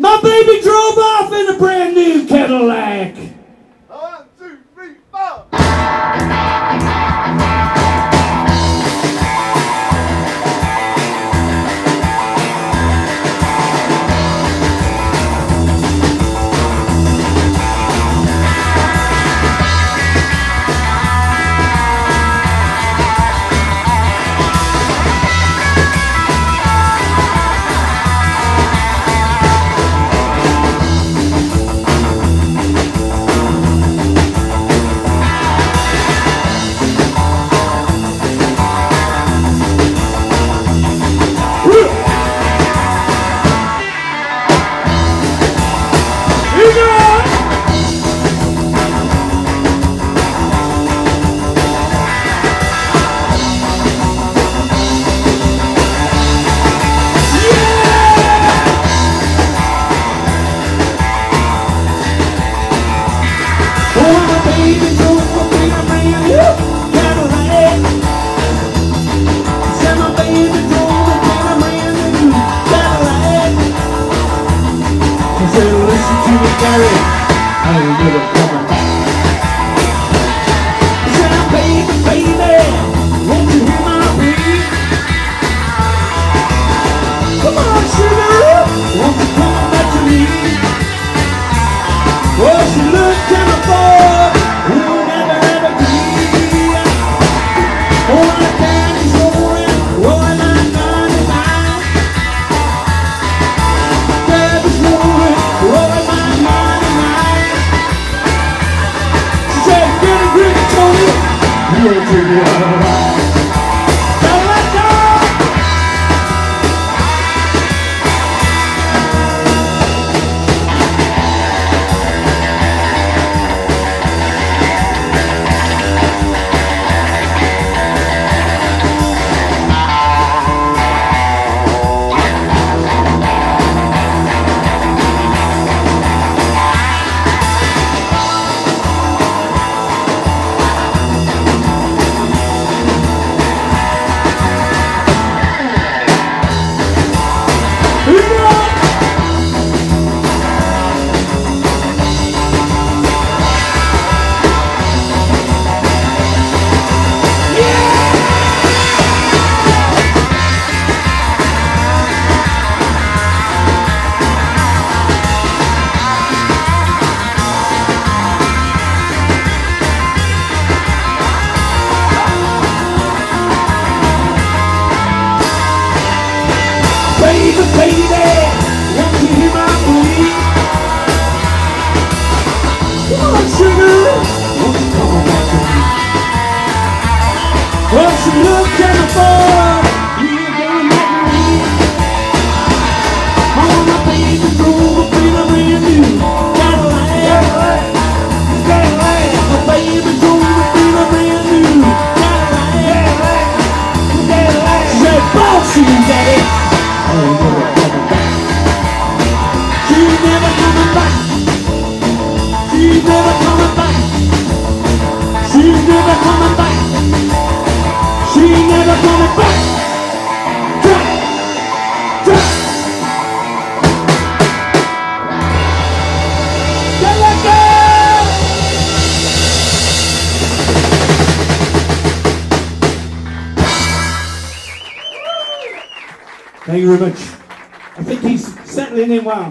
My baby drove off in a brand new Cadillac. you were buried. I will never come 아 Hallelujah. Thank you very much. I think he's settling in well.